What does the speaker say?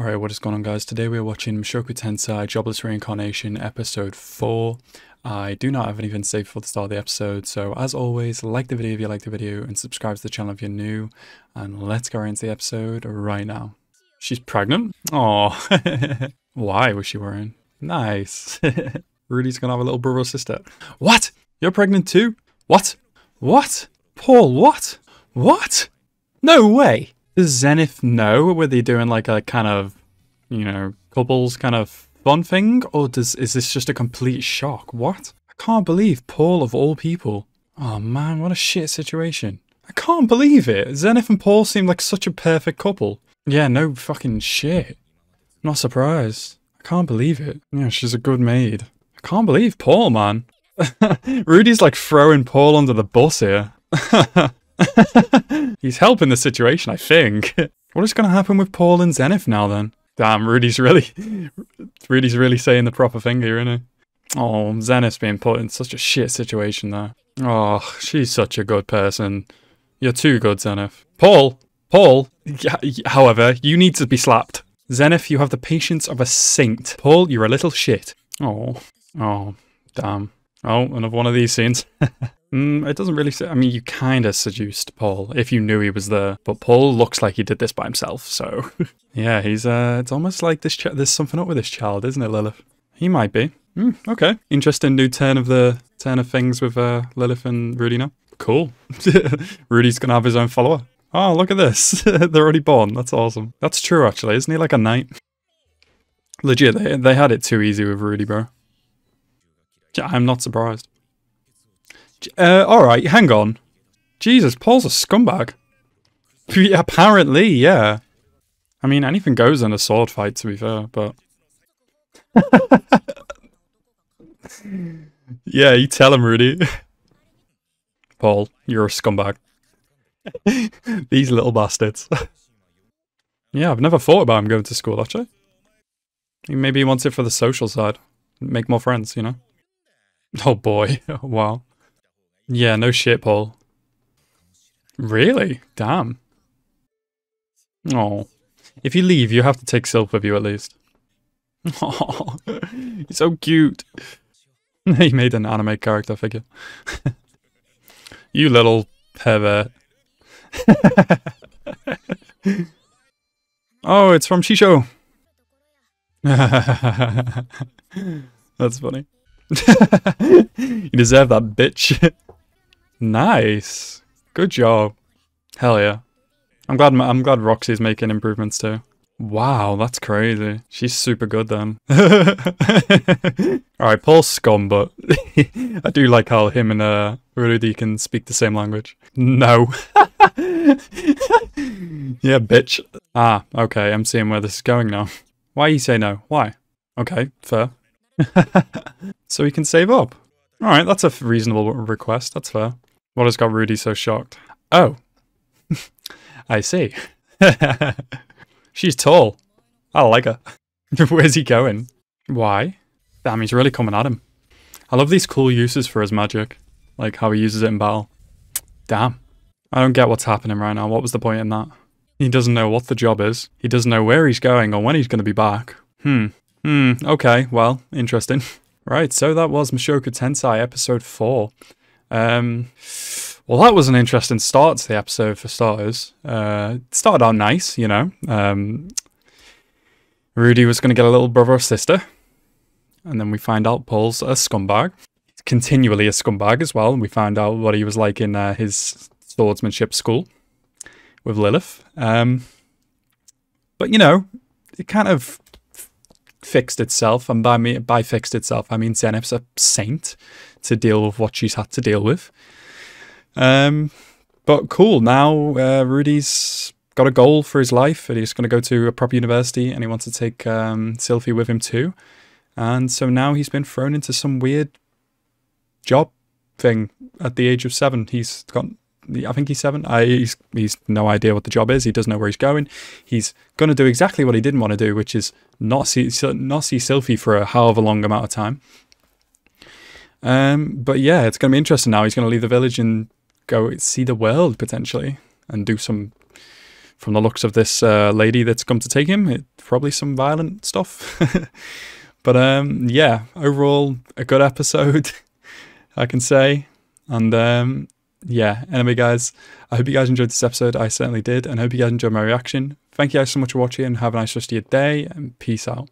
Alright, what is going on guys? Today we are watching Mushoku Tensei Jobless Reincarnation episode 4. I do not have anything saved for the start of the episode, so as always, like the video if you like the video and subscribe to the channel if you're new. And let's go into the episode right now. She's pregnant? Oh, why was she wearing? Nice. Rudy's gonna have a little brother or sister. What? You're pregnant too? What? What? Paul, what? What? No way! Does Zenith know? Were they doing like a kind of, you know, couples kind of fun thing? Or does is this just a complete shock? What? I can't believe Paul of all people. Oh man, what a shit situation. I can't believe it. Zenith and Paul seem like such a perfect couple. Yeah, no fucking shit. Not surprised. I can't believe it. Yeah, she's a good maid. I can't believe Paul, man. Rudy's like throwing Paul under the bus here. He's helping the situation, I think. what is going to happen with Paul and Zenith now then? Damn, Rudy's really, Rudy's really saying the proper thing here, isn't he? Oh, Zenith's being put in such a shit situation there. Oh, she's such a good person. You're too good, Zenith. Paul, Paul, however, you need to be slapped. Zenith, you have the patience of a saint. Paul, you're a little shit. Oh, oh, damn. Oh, another one of these scenes. mm, it doesn't really say. I mean, you kind of seduced Paul if you knew he was there, but Paul looks like he did this by himself. So, yeah, he's. Uh, it's almost like this. there's something up with this child, isn't it, Lilith? He might be. Mm, okay, interesting new turn of the turn of things with uh, Lilith and Rudy now. Cool. Rudy's gonna have his own follower. Oh, look at this. They're already born. That's awesome. That's true, actually. Isn't he like a knight? Legit, they, they had it too easy with Rudy, bro. I'm not surprised. Uh, alright, hang on. Jesus, Paul's a scumbag. Apparently, yeah. I mean, anything goes in a sword fight, to be fair, but... yeah, you tell him, Rudy. Paul, you're a scumbag. These little bastards. yeah, I've never thought about him going to school, actually. Maybe he wants it for the social side. Make more friends, you know? Oh boy, wow. Yeah, no shit, Paul. Really? Damn. Oh. If you leave, you have to take Sylph with you at least. Oh, he's so cute. he made an anime character figure. you little pervert. oh, it's from Shisho. That's funny. you deserve that, bitch. nice. Good job. Hell yeah. I'm glad I'm glad Roxy's making improvements too. Wow, that's crazy. She's super good then. Alright, Paul's scum, but I do like how him and uh, Rudy can speak the same language. No. yeah, bitch. Ah, okay, I'm seeing where this is going now. Why you say no? Why? Okay, fair. So he can save up. Alright, that's a reasonable request. That's fair. What has got Rudy so shocked? Oh. I see. She's tall. I like her. Where's he going? Why? Damn, he's really coming at him. I love these cool uses for his magic. Like how he uses it in battle. Damn. I don't get what's happening right now. What was the point in that? He doesn't know what the job is. He doesn't know where he's going or when he's going to be back. Hmm. Hmm, okay, well, interesting. Right, so that was Mushoku Tensei episode 4. Um, well, that was an interesting start to the episode for starters. Uh, started out nice, you know. Um, Rudy was going to get a little brother or sister. And then we find out Paul's a scumbag. He's continually a scumbag as well. And we find out what he was like in uh, his swordsmanship school with Lilith. Um, but, you know, it kind of fixed itself, and by me by fixed itself, I mean Zenith's a saint to deal with what she's had to deal with. Um, but cool. Now uh, Rudy's got a goal for his life, and he's going to go to a proper university, and he wants to take um, Sylphie with him too. And so now he's been thrown into some weird job thing at the age of seven. He's got I think he's seven. He's he's no idea what the job is. He doesn't know where he's going. He's going to do exactly what he didn't want to do, which is not see not see Sylphie for a however long amount of time. Um, but yeah, it's going to be interesting now. He's going to leave the village and go see the world potentially and do some from the looks of this uh, lady that's come to take him, it, probably some violent stuff. but um, yeah, overall, a good episode, I can say. And um, yeah, anyway, guys, I hope you guys enjoyed this episode. I certainly did. And I hope you guys enjoyed my reaction. Thank you guys so much for watching. Have a nice rest of your day and peace out.